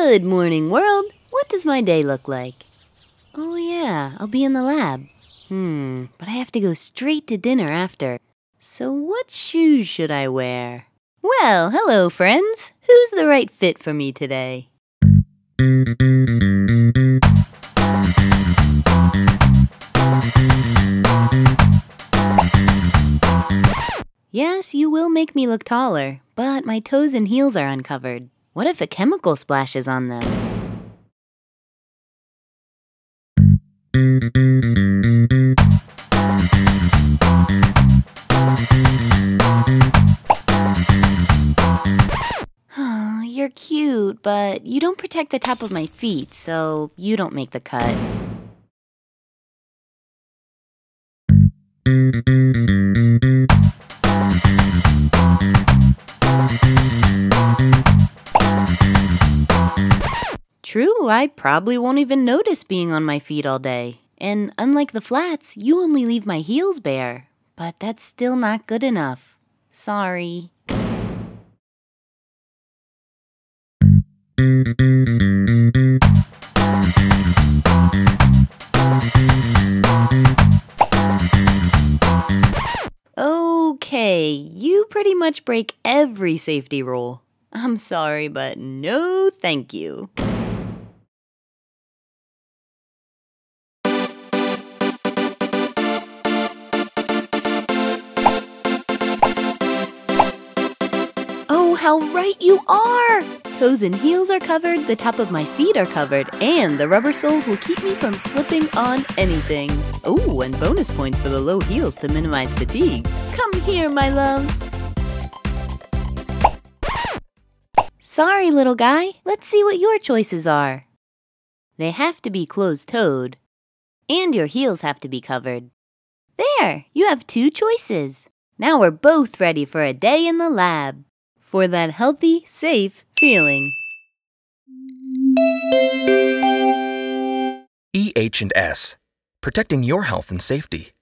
Good morning, world. What does my day look like? Oh, yeah, I'll be in the lab. Hmm, but I have to go straight to dinner after. So, what shoes should I wear? Well, hello, friends. Who's the right fit for me today? Yes, you will make me look taller, but my toes and heels are uncovered. What if a chemical splashes on them? You're cute, but you don't protect the top of my feet, so you don't make the cut. True, I probably won't even notice being on my feet all day. And unlike the flats, you only leave my heels bare. But that's still not good enough. Sorry. Okay, you pretty much break every safety rule. I'm sorry, but no thank you. How right you are! Toes and heels are covered, the top of my feet are covered, and the rubber soles will keep me from slipping on anything. Oh, and bonus points for the low heels to minimize fatigue. Come here, my loves. Sorry, little guy. Let's see what your choices are. They have to be closed-toed, and your heels have to be covered. There, you have two choices. Now we're both ready for a day in the lab for that healthy, safe feeling. EH&S, protecting your health and safety.